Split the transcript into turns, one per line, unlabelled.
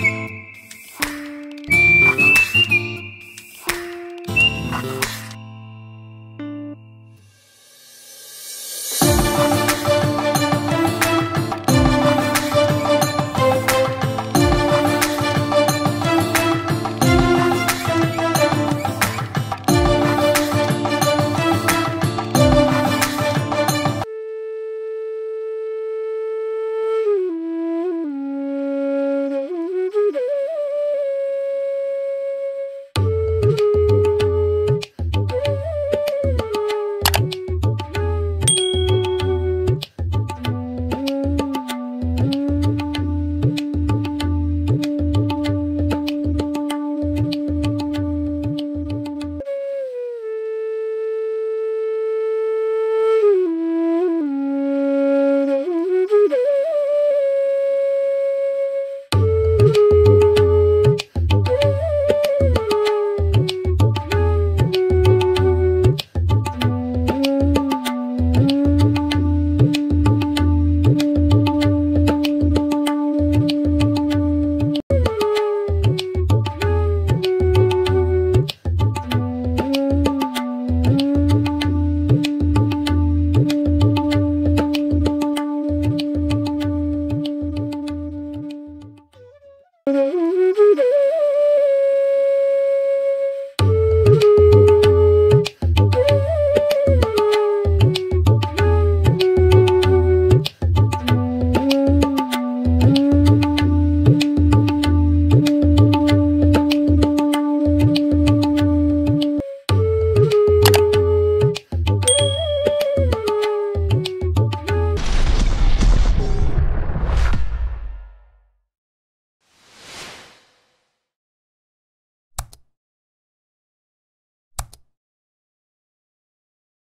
you